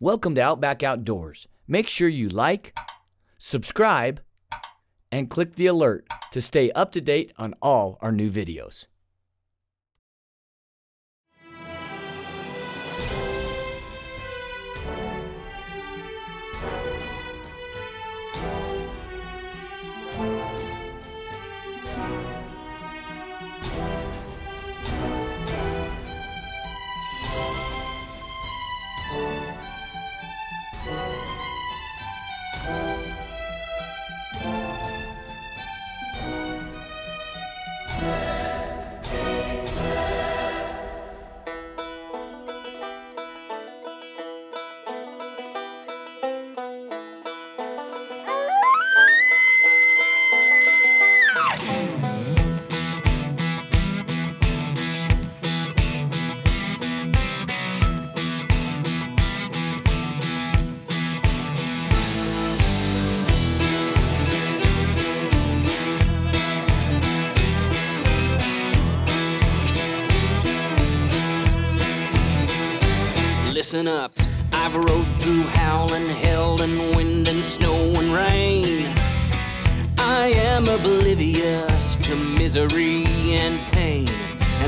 Welcome to Outback Outdoors. Make sure you like, subscribe, and click the alert to stay up to date on all our new videos.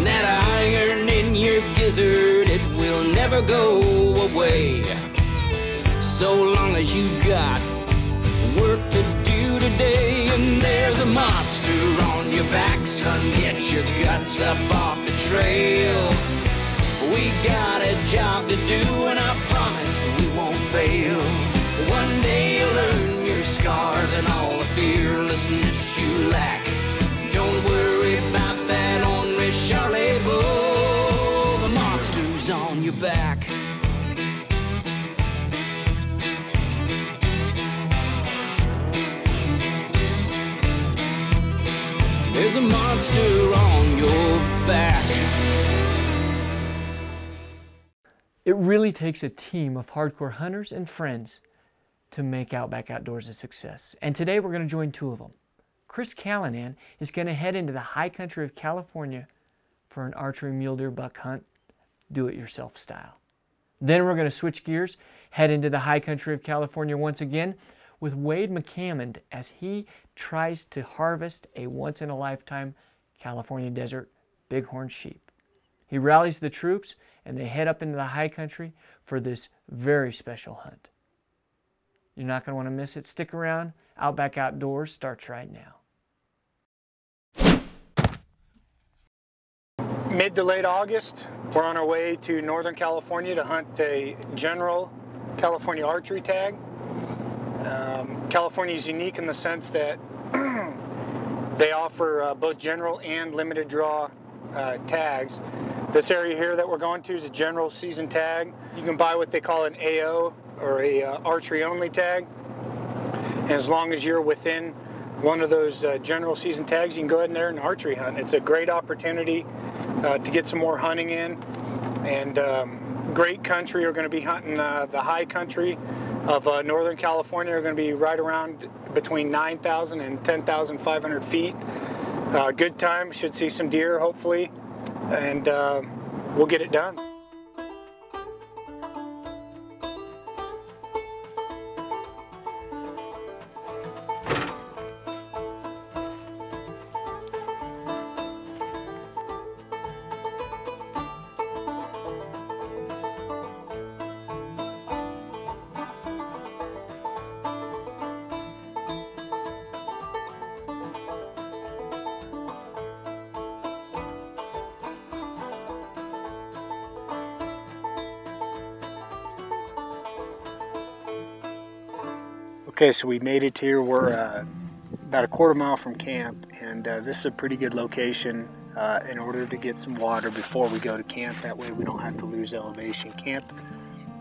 That iron in your gizzard, it will never go away. So long as you got work to do today. And there's a monster on your back, son. Get your guts up off the trail. We got a job to do, and I promise we won't fail. One day you'll learn your scars and all the fearlessness you lack. Don't worry about Charlie Bull. The monster's on your back. There's a monster on your back. It really takes a team of hardcore hunters and friends to make Outback Outdoors a success. And today we're going to join two of them. Chris Callinan is going to head into the high country of California for an archery mule deer buck hunt, do it yourself style. Then we're going to switch gears, head into the high country of California once again with Wade McCammond as he tries to harvest a once in a lifetime California desert bighorn sheep. He rallies the troops and they head up into the high country for this very special hunt. You're not going to want to miss it. Stick around. Outback Outdoors starts right now. Mid to late August, we're on our way to Northern California to hunt a general California archery tag. Um, California is unique in the sense that they offer uh, both general and limited draw uh, tags. This area here that we're going to is a general season tag. You can buy what they call an AO or a uh, archery only tag. And as long as you're within one of those uh, general season tags, you can go ahead and there and archery hunt. It's a great opportunity uh, to get some more hunting in. And um, great country. We're going to be hunting uh, the high country of uh, Northern California. We're going to be right around between 9,000 and 10,500 feet. Uh, good time. Should see some deer, hopefully. And uh, we'll get it done. Okay, so we made it here. We're uh, about a quarter mile from camp, and uh, this is a pretty good location uh, in order to get some water before we go to camp. That way we don't have to lose elevation. Camp,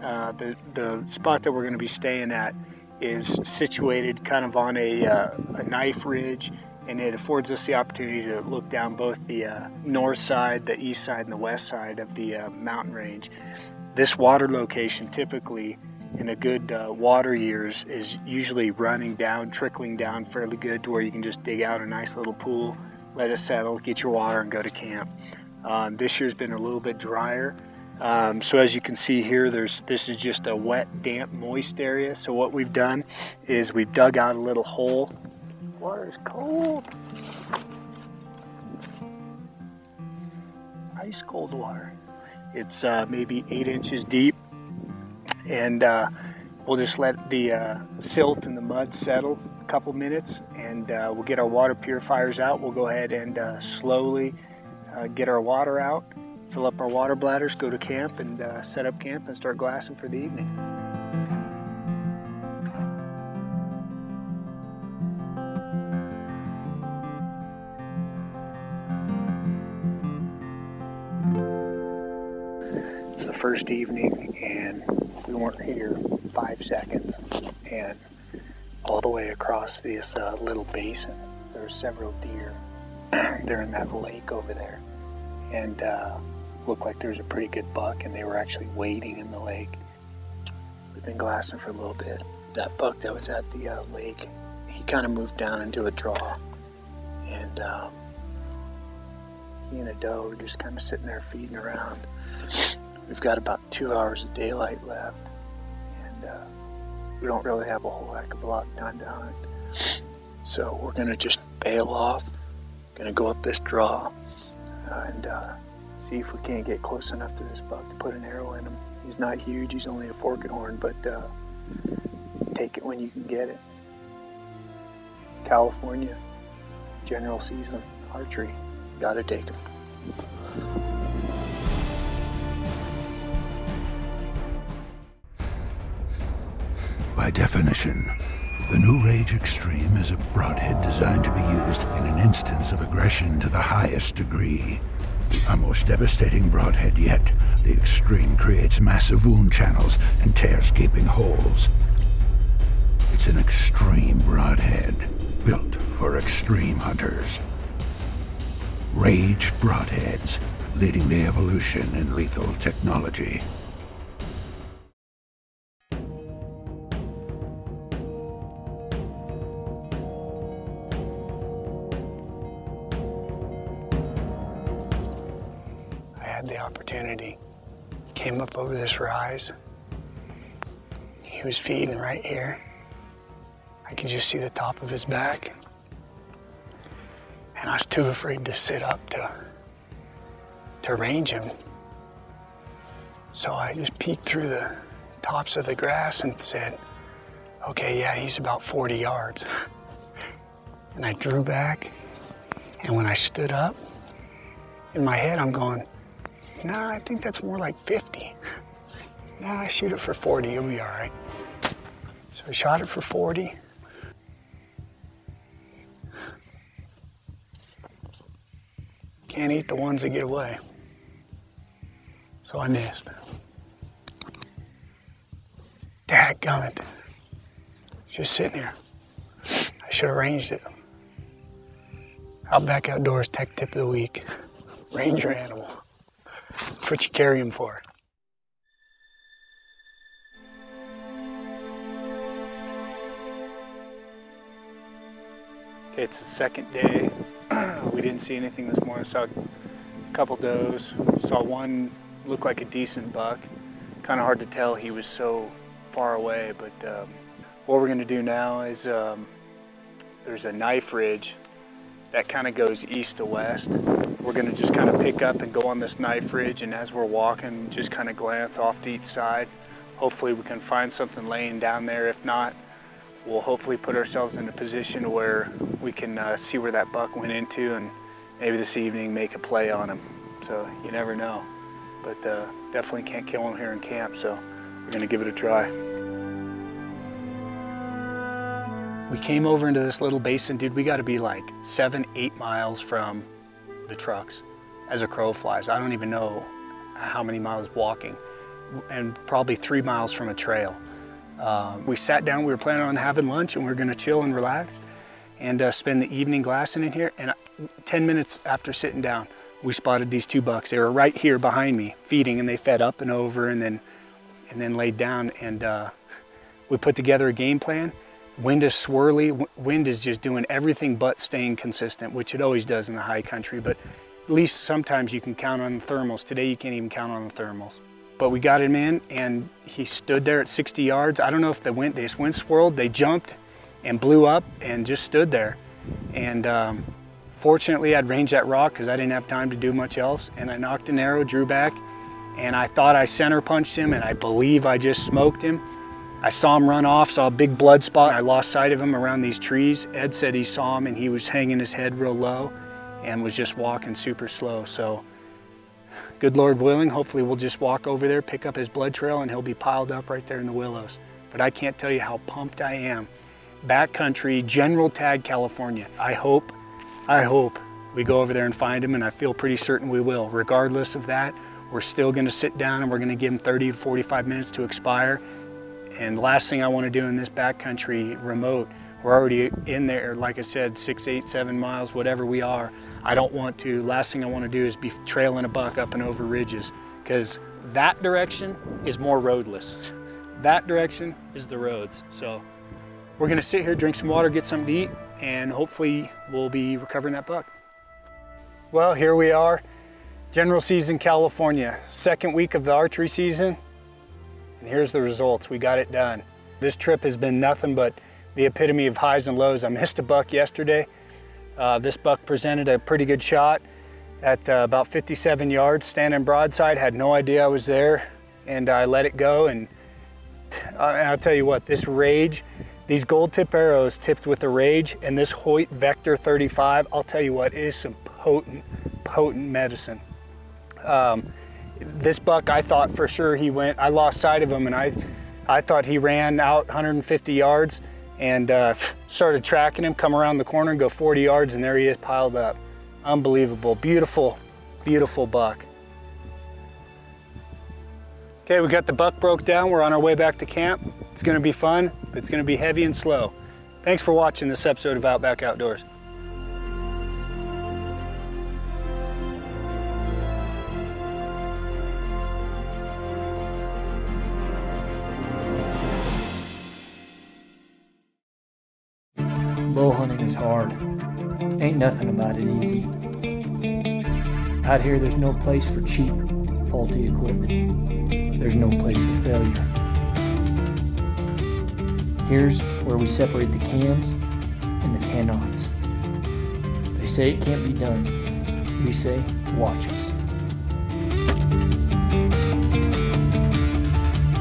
uh, the, the spot that we're going to be staying at is situated kind of on a, uh, a knife ridge, and it affords us the opportunity to look down both the uh, north side, the east side, and the west side of the mountain range. This water location typically in a good uh, water years is usually running down, trickling down fairly good to where you can just dig out a nice little pool, let it settle, get your water, and go to camp. Um, this year's been a little bit drier, Um, so as you can see here, there's this is just a wet, damp, moist area. So what we've done is we've dug out a little hole. Water is cold. Ice cold water. It's uh, maybe eight inches deep, and uh, we'll just let the uh, silt and the mud settle a couple minutes, and uh, we'll get our water purifiers out. We'll go ahead and uh, slowly uh, get our water out fill up our water bladders, go to camp, and uh, set up camp and start glassing for the evening. It's the first evening, and we weren't here five seconds, and all the way across this uh, little basin, there are several deer. They're in that lake over there, and uh, looked like there was a pretty good buck, and they were actually wading in the lake. We've been glassing for a little bit. That buck that was at the uh, lake, he kind of moved down into a draw, and um, he and a doe were just kind of sitting there feeding around. We've got about two hours of daylight left, and uh, we don't really have a whole heck of a lot of time to hunt. So we're gonna just bail off, gonna go up this draw, and uh, see if we can't get close enough to this buck to put an arrow in him. He's not huge, he's only a forked horn, but uh, take it when you can get it. California, general season, archery, gotta take him. Definition, the new Rage Extreme is a broadhead designed to be used in an instance of aggression to the highest degree. Our most devastating broadhead yet, the Extreme creates massive wound channels and tears gaping holes. It's an extreme broadhead, built for extreme hunters. Rage broadheads, leading the evolution in lethal technology. Over this rise. He was feeding right here. I could just see the top of his back. And I was too afraid to sit up to, to range him. So I just peeked through the tops of the grass and said, okay, yeah, he's about 40 yards. and I drew back. And when I stood up, in my head, I'm going, nah, I think that's more like 50. Nah, I shoot it for 40, you'll be all right. So I shot it for 40. Can't eat the ones that get away. So I missed. Dadgummit. Just sitting here. I should have ranged it. Outback Outdoors Tech Tip of the Week. Ranger animal. That's what you carry them for. Okay, it's the second day. we didn't see anything this morning. Saw a couple does. Saw one look like a decent buck. Kind of hard to tell he was so far away, but um, what we're gonna do now is um, there's a knife ridge that kind of goes east to west. We're gonna just kind of pick up and go on this knife ridge and as we're walking, just kind of glance off to each side. Hopefully we can find something laying down there. If not, we'll hopefully put ourselves in a position where we can uh, see where that buck went into and maybe this evening make a play on him. So you never know. But uh, definitely can't kill him here in camp, so we're gonna give it a try. We came over into this little basin, dude, we gotta be like seven, eight miles from the trucks as a crow flies. I don't even know how many miles walking and probably three miles from a trail. Um, we sat down, we were planning on having lunch and we are gonna chill and relax and uh, spend the evening glassing in here. And uh, 10 minutes after sitting down, we spotted these two bucks. They were right here behind me feeding and they fed up and over and then, and then laid down. And uh, we put together a game plan. Wind is swirly, wind is just doing everything but staying consistent, which it always does in the high country. But at least sometimes you can count on the thermals. Today you can't even count on the thermals. But we got him in and he stood there at 60 yards. I don't know if the wind, they just wind swirled, they jumped and blew up and just stood there. And um, fortunately I'd ranged that rock because I didn't have time to do much else. And I knocked an arrow, drew back, and I thought I center punched him and I believe I just smoked him. I saw him run off, saw a big blood spot. I lost sight of him around these trees. Ed said he saw him and he was hanging his head real low and was just walking super slow. So good Lord willing, hopefully we'll just walk over there, pick up his blood trail and he'll be piled up right there in the willows. But I can't tell you how pumped I am. Backcountry, General Tag, California. I hope, I hope we go over there and find him and I feel pretty certain we will. Regardless of that, we're still gonna sit down and we're gonna give him 30 to 45 minutes to expire. And last thing I wanna do in this backcountry remote, we're already in there, like I said, six, eight, seven miles, whatever we are. I don't want to, last thing I wanna do is be trailing a buck up and over ridges because that direction is more roadless. That direction is the roads. So we're gonna sit here, drink some water, get something to eat, and hopefully we'll be recovering that buck. Well, here we are. General season, California. Second week of the archery season. And here's the results. We got it done. This trip has been nothing but the epitome of highs and lows. I missed a buck yesterday. Uh, this buck presented a pretty good shot at uh, about 57 yards, standing broadside, had no idea I was there, and I let it go. And uh, I'll tell you what, this Rage, these gold tip arrows tipped with the Rage and this Hoyt Vector 35, I'll tell you what, is some potent, potent medicine. Um, this buck, I thought for sure he went, I lost sight of him and I, I thought he ran out 150 yards and uh, started tracking him, come around the corner and go 40 yards and there he is piled up. Unbelievable, beautiful, beautiful buck. Okay, we got the buck broke down. We're on our way back to camp. It's gonna be fun, but it's gonna be heavy and slow. Thanks for watching this episode of Outback Outdoors. Is hard. Ain't nothing about it easy. Out here, there's no place for cheap, faulty equipment. There's no place for failure. Here's where we separate the cans and the cannots. They say it can't be done. We say, watch us.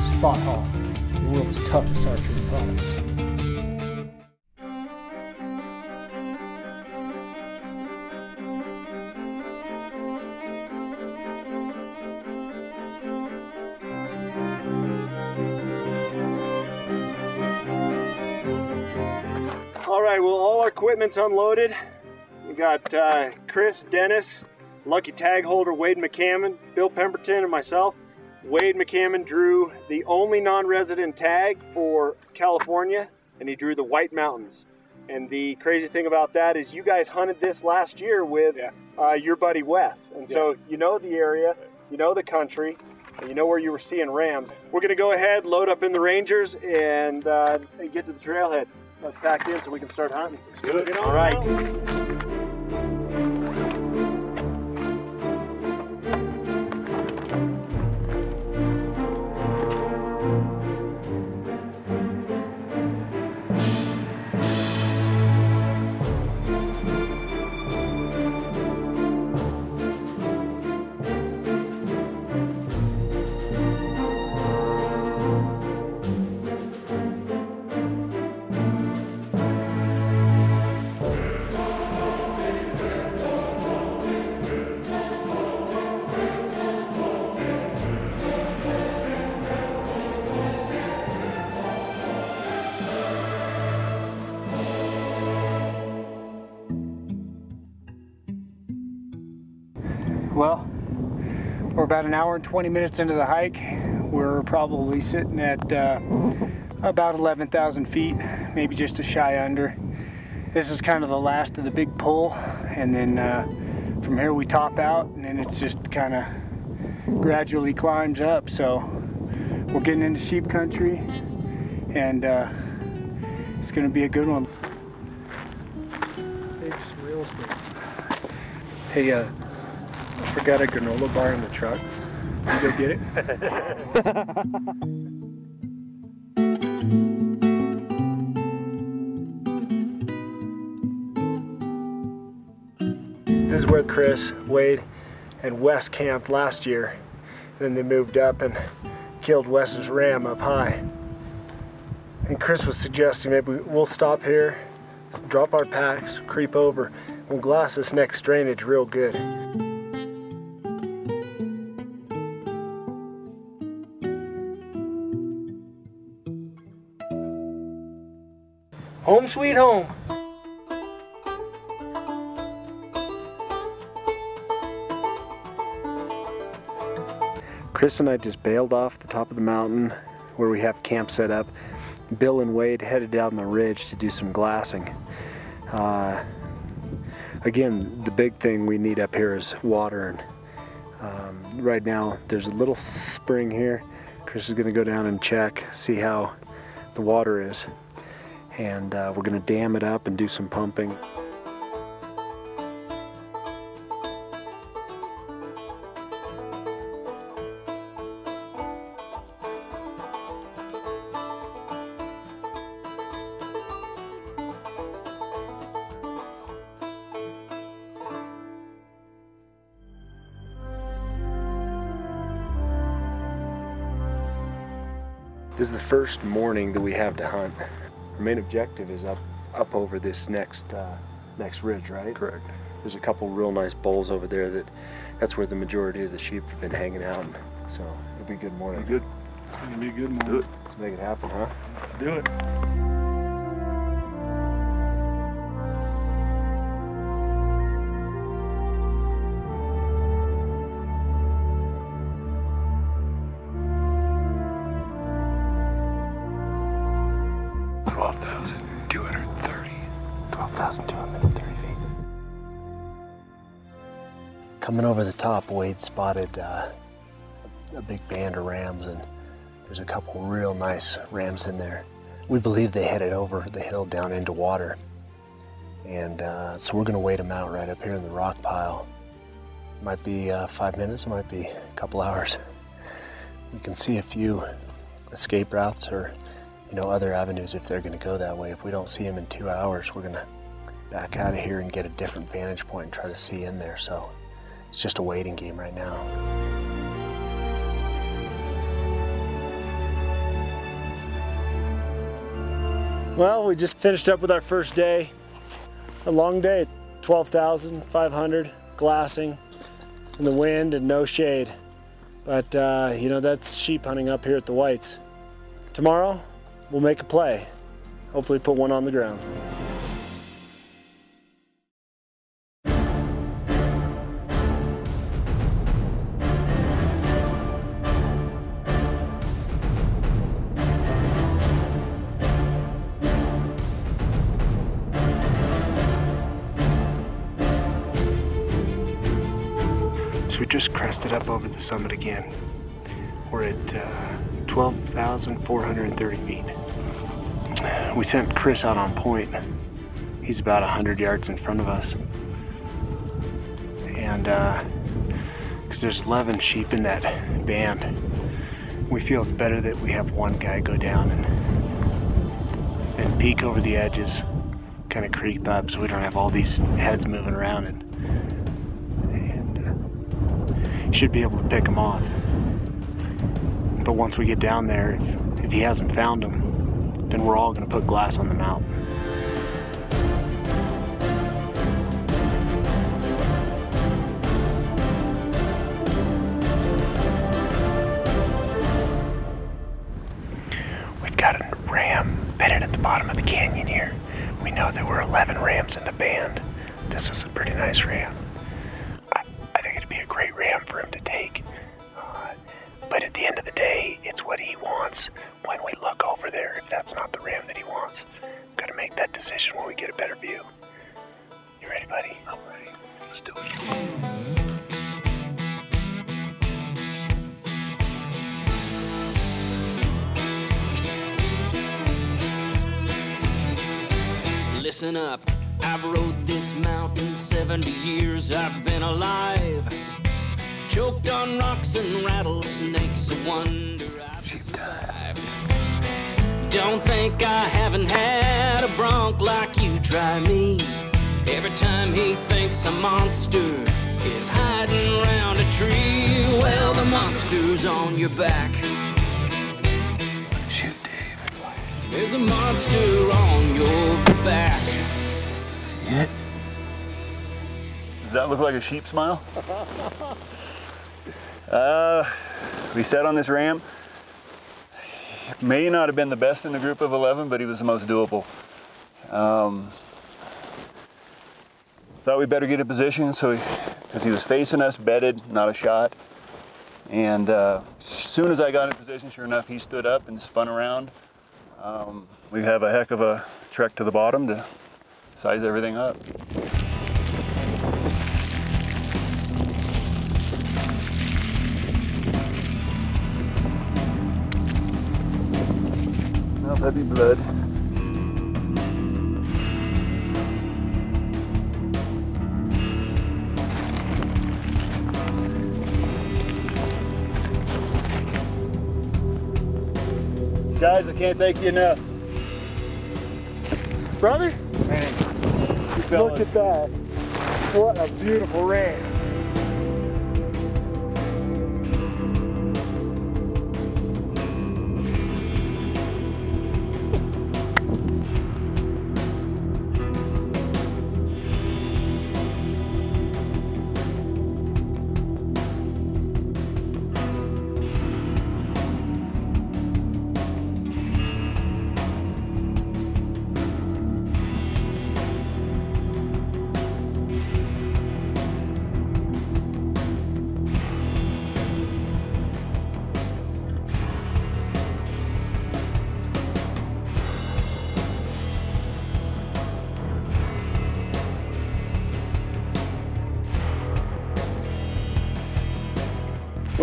Spot Hogg, the world's toughest archery products. Equipment's unloaded. We got uh, Chris, Dennis, lucky tag holder Wade McCammond, Bill Pemberton, and myself. Wade McCammond drew the only non-resident tag for California, and he drew the White Mountains. And the crazy thing about that is you guys hunted this last year with uh, your buddy Wes. And so you know the area, you know the country, and you know where you were seeing rams. We're gonna go ahead, load up in the Rangers, and, uh, and get to the trailhead. Let's pack in so we can start hunting. Good. All right. Well, we're about an hour and 20 minutes into the hike. We're probably sitting at uh, about 11,000 feet, maybe just a shy under. This is kind of the last of the big pull, and then uh, from here we top out, and then it's just kind of gradually climbs up. So we're getting into sheep country, and uh, it's going to be a good one. Hey, uh, forgot a granola bar in the truck. You go get it? This is where Chris, Wade, and Wes camped last year. Then they moved up and killed Wes's ram up high. And Chris was suggesting maybe we'll stop here, drop our packs, creep over, we'll glass this next drainage real good. Home sweet home. Chris and I just bailed off the top of the mountain where we have camp set up. Bill and Wade headed down the ridge to do some glassing. Uh, again, the big thing we need up here is water. And um, right now, there's a little spring here. Chris is going to go down and check, see how the water is. And uh, we're going to dam it up and do some pumping. This is the first morning that we have to hunt. Our main objective is up up over this next uh, next ridge, right? Correct. There's a couple real nice bowls over there that that's where the majority of the sheep have been hanging out. So it'll be a good morning. Be good. It's gonna be a good morning. Do it. Let's make it happen, huh? Do it. Spotted uh, a big band of rams, and there's a couple real nice rams in there. We believe they headed over the hill down into water, and uh, so we're going to wait them out right up here in the rock pile. Might be uh, five minutes, might be a couple hours. We can see a few escape routes or you know other avenues if they're going to go that way. If we don't see them in two hours, we're going to back out of here and get a different vantage point and try to see in there. So it's just a waiting game right now. Well, we just finished up with our first day. A long day, 12,500 glassing in the wind and no shade. But, uh, you know, that's sheep hunting up here at the Whites. Tomorrow, we'll make a play. Hopefully, put one on the ground. The summit again. We're at uh, 12,430 feet. We sent Chris out on point. He's about 100 yards in front of us. And because there's 11 sheep in that band, we feel it's better that we have one guy go down and, and peek over the edges, kind of creep up so we don't have all these heads moving around and should be able to pick them off. But once we get down there, if, if he hasn't found them, then we're all going to put glass on the mountain. Of the day, it's what he wants when we look over there. If that's not the ram that he wants, got to make that decision when we get a better view. You ready, buddy? I'm ready. Let's do it. Listen up, I've rode this mountain 70 years I've been alive. Choked on rocks and rattlesnakes, a wonder I've survived. Don't think I haven't had a bronc like you try me. Every time he thinks a monster is hiding around a tree, well, the monster's on your back. Shoot, Dave. There's a monster on your back. It? Does that look like a sheep smile? uh, we sat on this ram. May not have been the best in the group of 11, but he was the most doable. Um, thought we better get a position so because he, was facing us, bedded, not a shot. And uh, as soon as I got in position, sure enough, he stood up and spun around. Um, we have a heck of a trek to the bottom to size everything up. Well, that'd be blood. Guys, I can't thank you enough. Brother, Man, look at that. What a beautiful ram.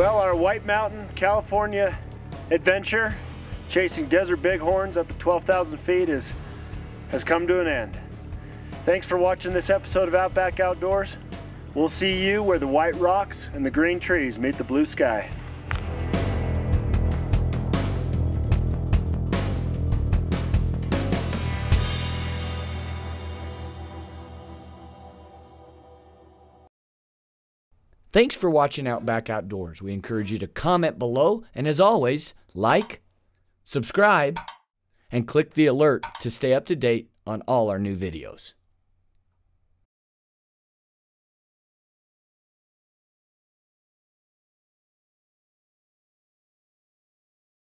Well, our White Mountain, California adventure, chasing desert bighorns up to 12,000 feet is, has come to an end. Thanks for watching this episode of Outback Outdoors. We'll see you where the white rocks and the green trees meet the blue sky. Thanks for watching Outback Outdoors. We encourage you to comment below, and as always, like, subscribe, and click the alert to stay up to date on all our new videos.